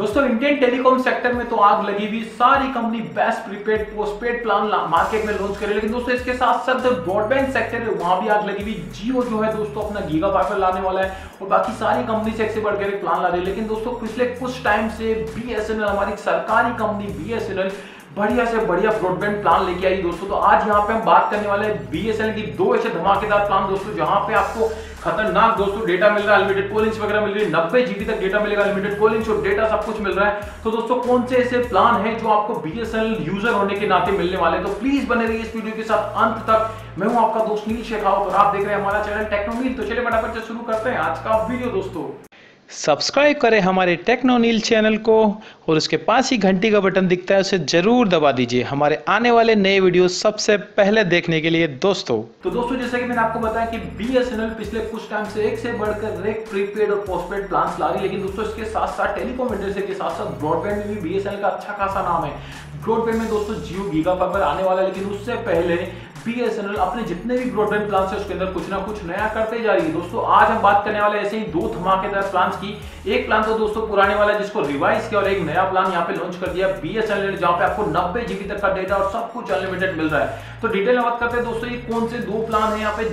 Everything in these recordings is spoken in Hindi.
दोस्तों इंडियन टेलीकॉम सेक्टर में तो आग लगी हुई, सारी company best prepaid postpaid plan market में लॉन्च करे, लेकिन दोस्तों, इसके साथ साथ ब्रॉडबैंड सेक्टर है वहाँ भी आग लगी हुई। जियो जो है दोस्तों, अपना गीगा फाइबर लाने वाला है और बाकी सारी कंपनी से एक से बढ़कर एक प्लान ला रही है। लेकिन दोस्तों, पिछले कुछ टाइम से BSNL हमारी सरकारी कंपनी बी बढ़िया से बढ़िया ब्रॉडबैंड प्लान लेके आई दोस्तों। तो आज यहाँ पे हम बात करने वाले हैं बीएसएनएल की दो ऐसे धमाकेदार प्लान दोस्तों, जहाँ पे आपको खतरनाक दोस्तों डेटा मिल रहा है अनलिमिटेड कॉलिंग्स वगैरह मिल रही है, नब्बे जीबी तक डेटा मिलेगा अनलिमिटेड कॉलिंग्स और डेटा सब कुछ मिल रहा है। तो दोस्तों, कौन से ऐसे प्लान है जो आपको बीएसएनएल यूज़र होने के नाते मिलने वाले तो प्लीज़ बने रहिए इस वीडियो के साथ अंत तक। मैं हूँ आपका दोस्त नील शेखावत और आप देख रहे हैं हमारा चैनल टेक्नोमील तो चलिए फटाफट से शुरू करते हैं आज का वीडियो दोस्तों। सब्सक्राइब करें हमारे टेक्नो नील चैनल को और उसके पास ही घंटी का बटन दिखता है, उसे ज़रूर दबा दीजिए। हमारे आने वाले नए वीडियो सबसे पहले देखने के लिए दोस्तों। तो दोस्तों, जैसे कि मैंने आपको बताया कि बीएसएनएल पिछले कुछ टाइम से एक से बढ़कर एक प्रीपेड और पोस्टपेड प्लान ला रही लेकिन दोस्तों, इसके साथ साथ टेलीकॉम इंडस्ट्री के साथ साथ ब्रॉडबैंड भी बीएसएनएल का अच्छा खासा नाम है। ब्रॉडबैंड में दोस्तों, जियो गीगा फाइबर आने वाला है, लेकिन उससे पहले बीएसएनएल अपने जितने भी ब्रॉडबैंड प्लान है, उसके अंदर कुछ ना कुछ नया करते जा रही है। दोस्तों, आज हम बात करने वाले ऐसे ही दो धमाकेदार प्लान की। एक प्लान तो दोस्तों पुराने वाला है, जिसको रिवाइज किया और एक नया प्लान यहाँ पे लॉन्च कर दिया बी एस एन एल जहाँ पे आपको नब्बे जीबी तक का डेटा और सब कुछ अनलिमिटेड मिल रहा है। तो डिटेल में बात करते हैं दोस्तों, ये कौन से दो प्लान है यहाँ पे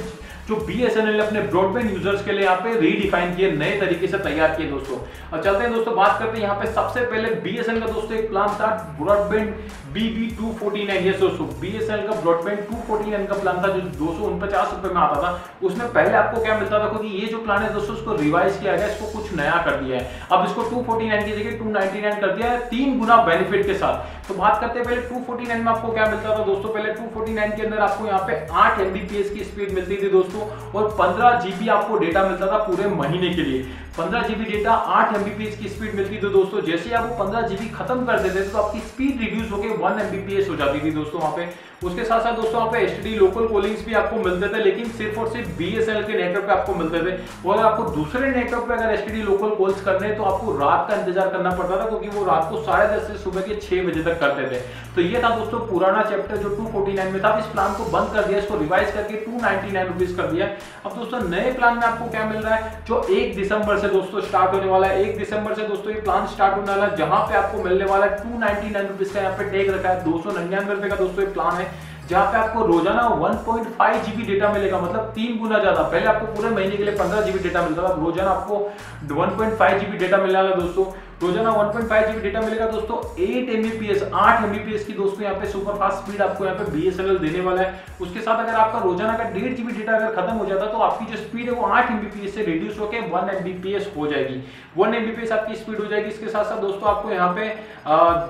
जो ने अपने ब्रॉडबैंड यूज़र्स के लिए यहाँ पे रीडिफाइन किए, नए तरीके से तैयार किए दोस्तों। और चलते हैं दोस्तों, बात करते हैं यहाँ पे सबसे पहले बीएसएनएल का दोस्तों, एक प्लान था broadband BB two forty nine ये दोस्तों बीएसएनएल का ब्रॉडबैंड टू फोर्टी नाइन का प्लान था, जो दो सौ उनपचास रुपए में आता था। उसमें पहले आपको क्या मिलता था क्योंकि ये जो प्लान है दोस्तों उसको रिवाइज किया गया, इसको कुछ नया कर दिया है। अब इसको टू फोर्टी नाइन की जगह टू नाइनटी नाइन कर दिया है, तीन गुना बेनिफिट के साथ। तो बात करते हैं पहले टू फोर्टी नाइन में आपको क्या मिलता था दोस्तों, पहले टू फोर्टी नाइन के अंदर आपको यहाँ पे आठ एमबीपीएस की स्पीड मिलती थी दोस्तों। और पंद्रह जीबी आपको डेटा मिलता था पूरे महीने के लिए। पंद्रह जीबी डेटा आठ एमबीपीएस की स्पीड मिलती थी दोस्तों। जैसे आप वो पंद्रह जीबी खत्म कर देते थे तो आपकी स्पीड रिड्यूस होकर वन एमबीपीएस हो जाती थी दोस्तों वहाँ पे। उसके साथ साथ दोस्तों वहाँ पे एचडी लोकल कॉलिंग्स भी आपको मिलते थे, लेकिन सिर्फ़ और सिर्फ़ बीएसएनएल के नेटवर्क पे आपको मिलते थे। और आपको दूसरे नेटवर्क पे अगर एचडी लोकल कॉल्स करने तो आपको रात का इंतज़ार करना पड़ता था, क्योंकि वो रात को साढ़े दस से सुबह के छह बजे तक करते थे। तो ये था दोस्तों पुराना चैप्टर जो टू में था। इस प्लान को बंद कर दिया, इसको रिवाइज करके टू नाइनटी कर दिया। अब दोस्तों, नए प्लान में आपको क्या मिल रहा है? जो एक दिसंबर से दोस्तों स्टार्ट होने वाला है, एक दिसंबर से दोस्तों ये प्लान स्टार्ट होने वाला है, जहाँ पे आपको मिलने वाला है टू नाइनटी नाइन रुपीज़ का, यहाँ पे टेक रखा है दो सौ निन्यानवे रुपए का दोस्तों ये प्लान है, जहाँ पे आपको रोज़ाना 1.5 जीबी डेटा मिलेगा मतलब तीन गुना ज़्यादा। पहले आपको पूरे महीने के लिए 15 जीबी डेटा मिलता था रोज़ाना आपको 1.5 जीबी डेटा मिलने वाला दोस्तों। रोज़ाना 1.5 जीबी डेटा मिलेगा दोस्तों 8 एमबीपीएस 8 एमबीपीएस की दोस्तों यहाँ पे सुपर फास्ट स्पीड आपको यहाँ पे बीएसएनएल देने वाला है। उसके साथ अगर आपका रोज़ाना का डेढ़ जीबी डेटा अगर खत्म हो जाता तो आपकी जो स्पीड है वो 8 एमबीपीएस से रिड्यूस होकर 1 एमबीपीएस हो जाएगी। 1 एमबीपीएस आपकी स्पीड हो जाएगी। इसके साथ साथ दोस्तों आपको यहाँ पे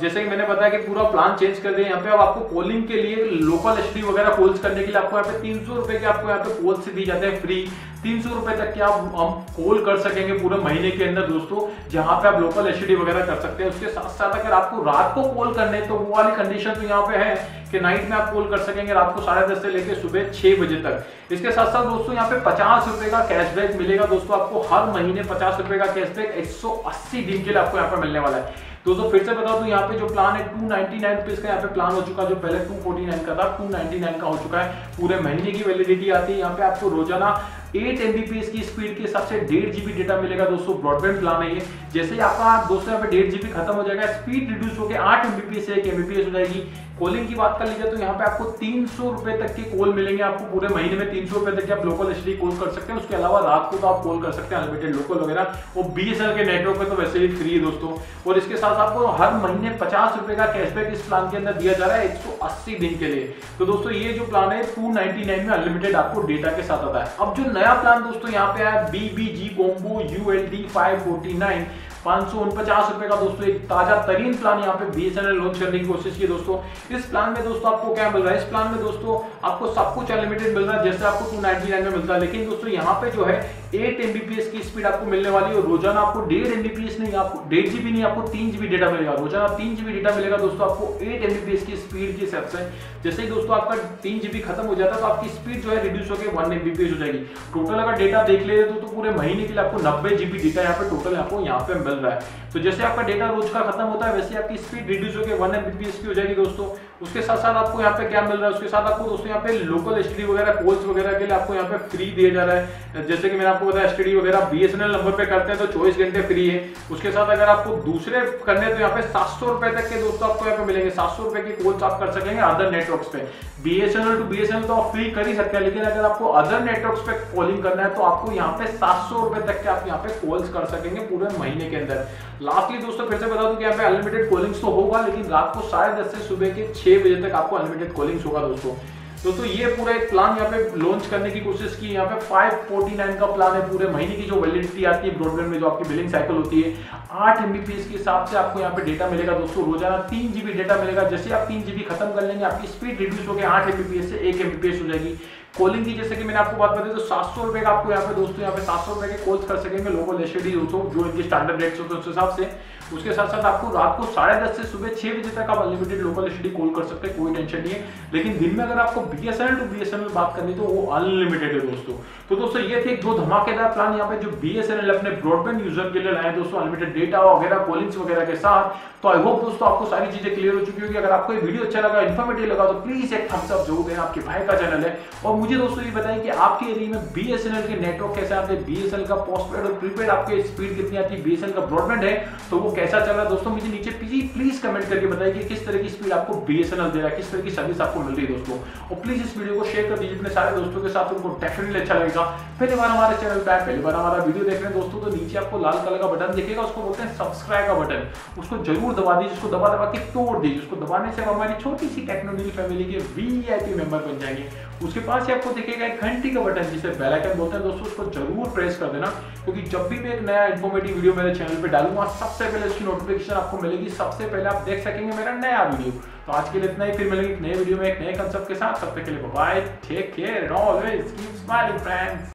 जैसे कि मैंने बताया कि पूरा प्लान चेंज कर दिया। यहाँ पे अब आपको कॉलिंग के लिए लोकल एच वगैरह कॉल्स करने के लिए आपको यहाँ पे तीन सौ रुपए के आपको यहाँ पे कॉल्स दी जाते हैं फ्री तीन सौ रुपए तक के आप, हम कॉल कर सकेंगे पूरे महीने के अंदर दोस्तों, जहाँ पे आप लोकल एच वगैरह कर सकते हैं। उसके साथ साथ अगर आपको रात को कॉल करने तो वो वाली कंडीशन तो यहाँ पे है कि नाइट में आप कॉल कर सकेंगे, रात को साढ़े दस से लेकर सुबह छह बजे तक। इसके साथ साथ दोस्तों, यहाँ पे पचास रुपए का कैशबैक मिलेगा दोस्तों आपको। हर महीने पचास रुपए का कैशबैक एक दिन के लिए आपको यहाँ पे मिलने वाला है। दोस्तों, फिर से बता दूँ यहाँ पे जो प्लान है टू नाइनटी नाइन रुपीज़ का यहाँ पे प्लान हो चुका है। जो पहले टू फोर्टी नाइन का था टू नाइनटी नाइन का हो चुका है। पूरे महीने की वैलिडिटी आती है। यहाँ पे आपको रोज़ाना एट एमबीपीएस की स्पीड के हिसाब से डेढ़ जीबी डेटा मिलेगा दोस्तों ब्रॉडबैंड प्लान है ये। जैसे ही आपका दोस्तों यहाँ पे डेढ़ जीबी खत्म हो जाएगा स्पीड रिड्यूस होकर आठ एमबीपीएस से एक एमबीपीएस हो जाएगी। कॉलिंग की बात कर लीजिए तो यहाँ पे आपको तीन सौ रुपए तक के कॉल मिलेंगे आपको पूरे महीने में। तीन सौ रुपए तक के आप लोकल एच कॉल कर सकते हैं। उसके अलावा रात को तो आप कॉल कर सकते हैं अनलिमिटेड लोकल वगैरह। और बीएसएल के नेटवर्क पे तो वैसे ही फ्री है दोस्तों। और इसके साथ आपको हर महीने पचास रुपए का कैशबैक इस प्लान के अंदर दिया जा रहा है एक सौ अस्सी दिन के लिए। तो दोस्तों, ये जो प्लान है टू में अनलिमिटेड आपको डेटा के साथ आता है। अब जो नया प्लान दोस्तों यहाँ पे आया बीबीजी कोम्बो यूएलडी 549 पाँच सौ उनपचास रुपए का दोस्तों एक ताज़ा तरीन प्लान यहाँ पे बीएसएनएल लॉन्च करने की कोशिश की दोस्तों। इस प्लान में दोस्तों आपको क्या मिल रहा है? इस प्लान में दोस्तों आपको सब कुछ अनलिमिटेड मिल रहा है, जैसे आपको टू में मिलता है। लेकिन दोस्तों यहाँ पे जो है एट एमबीपीएस की स्पीड आपको मिलने वाली है। रोज़ाना आपको डेढ़ एमबीपीएस नहीं आपको डेढ़ जीबी नहीं आपको तीन जीबी डेटा मिलेगा। रोज़ाना तीन जीबी डेटा मिलेगा दोस्तों आपको एट एमबीपीएस की स्पीड के हिसाब से। जैसे ही दोस्तों आपका तीन जीबी खत्म हो जाता है तो आपकी स्पीड जो है रिड्यूस होकर वन एमबीपीएस हो जाएगी। टोटल अगर डेटा देख ले तो, तो पूरे महीने के लिए आपको नब्बे जीबी डेटा यहाँ पे टोटल आपको यहाँ पे मिल रहा है। तो जैसे आपका डेटा रोज का खत्म होता है वैसे आपकी स्पीड रिड्यूस होकर वन एमबीपीएस की हो जाएगी दोस्तों। उसके साथ साथ आपको यहाँ पे क्या मिल रहा है? उसके साथ आपको दोस्तों यहाँ पे लोकल एच वगैरह कॉल्स वगैरह के लिए आपको यहाँ पे फ्री दिया जा रहा है। जैसे कि मैंने आपको बताया एसटीडी वगैरह बीएसएनएल नंबर पे करते हैं तो चौबीस घंटे फ्री है। उसके साथ अगर आपको दूसरे करने तो यहाँ पे सात सौ रुपए तक के दोस्तों आपको यहाँ पे मिलेंगे। सात सौ रुपए के कॉल्स आप कर सकेंगे अदर नेटवर्क पे। बीएसएनएल टू बीएसएनएल तो आप फ्री कर ही सकते हैं, लेकिन अगर आपको अदर नेटवर्क पे कॉलिंग करना है तो आपको यहाँ पे सात सौ रुपए तक के आप यहाँ पे कॉल्स कर सकेंगे पूरे महीने के अंदर। लास्टली दोस्तों, फिर से बता दूँ कि यहाँ पे अनलिमिटेड कॉलिंग्स तो होगा, लेकिन रात को साढ़े दस से सुबह के छह बजे तक आपको अनलिमिटेड कॉलिंग्स होगा दोस्तों। दोस्तों ये पूरा एक प्लान यहाँ पे लॉन्च करने की कोशिश की। यहाँ पे 549 का प्लान है पूरे महीने की जो वैलिडिटी आती है ब्रॉडबैंड में, जो आपकी बिलिंग साइकिल होती है। आठ एमबीपीएस के हिसाब से आपको यहाँ पे डेटा मिलेगा दोस्तों रोज़ाना। तीन जीबी डेटा मिलेगा। जैसे आप तीन जीबी खत्म कर लेंगे, आपकी स्पीड रिड्यूस होकर आठ एमबीपीएस से एक एमबीपीएस हो जाएगी। कॉलिंग की, जैसे कि मैंने आपको बात बताई तो सात सौ रुपए का आपको यहाँ पे दोस्तों, यहाँ पे सात सौ रुपए के कॉल्स कर सकेंगे लोकल एसडी दोस्तों, जो इनके स्टैंडर्ड रेट्स होते हैं उस हिसाब से। उसके साथ साथ आपको रात को साढ़े दस से सुबह छह बजे तक आप अनलिमिटेड लोकल एसडी कॉल कर सकते हैं, कोई टेंशन नहीं है। लेकिन दिन में अगर आपको BSNL to B S BSNL बात करनी तो वो अनलिमिटेड है दोस्तों। तो दोस्तों, ये थे दो धमाकेदार प्लान यहाँ पे जो बीएसएनएल अपने ब्रॉडबैंड यूज़र के लिए लाए दोस्तों अनलिमिटेड डेटा वगैरह कॉलिंग्स वगैरह के साथ। तो आई होप दोस्तों आपको सारी चीज़ें क्लियर हो चुकी होगी। अगर आपको ये वीडियो अच्छा लगा इन्फॉर्मेटिव लगा तो प्लीज़ एक थम्स अप ज़रूर देना आपके भाई का चैनल है। और मुझे दोस्तों ये बताएँ कि आपके एरिया में बी एस एन एल के नेटवर्क कैसे आते हैं? बी एस एल का पोस्टपेड और प्रीपेड आपके स्पीड कितनी आती है? बी एस एल का ब्रॉडबैंड है तो वो कैसा चल रहा है? दोस्तों, मुझे नीचे प्लीज़ प्लीज़ कमेंट करके बताइए कि किस तरह की स्पीड आपको बीएसएनएल दे रहा है, किस तरह की सर्विस आपको मिल रही है दोस्तों। और प्लीज़ इस वीडियो को शेयर कर दीजिए अपने सारे दोस्तों के साथ उनको डेफिनेटली अच्छा लगेगा। पहले बार हमारे चैनल पर पहली बार हमारा वीडियो देख रहे हैं दोस्तों तो नीचे आपको लाल कलर का बटन दिखेगा, उसको बोलते हैं सब्सक्राइब का बटन उसको ज़रूर दबा दीजिए, उसको दबा दबा के तोड़ दीजिए। उसको दबाने से हमारी छोटी सी टेक्नोलॉजी फैमिली के वीआईपी मेंबर बन जाएँगे। उसके पास ही आपको दिखेगा एक घंटी का बटन जिसे बेल आइकन बोलते हैं। दोस्तों, उसको ज़रूर प्रेस कर देना, क्योंकि जब भी मैं एक नया इन्फॉर्मेटिव वीडियो मेरे चैनल पे डालूँगा, सबसे पहले उसकी नोटिफिकेशन आपको मिलेगी। सबसे पहले आप देख सकेंगे मेरा नया वीडियो तो आज के लिए इतना ही। फिर मिलेंगे एक नए वीडियो में, एक नए कंसेप्ट के साथ। तब तक के लिए bye take care and always keep smiling friends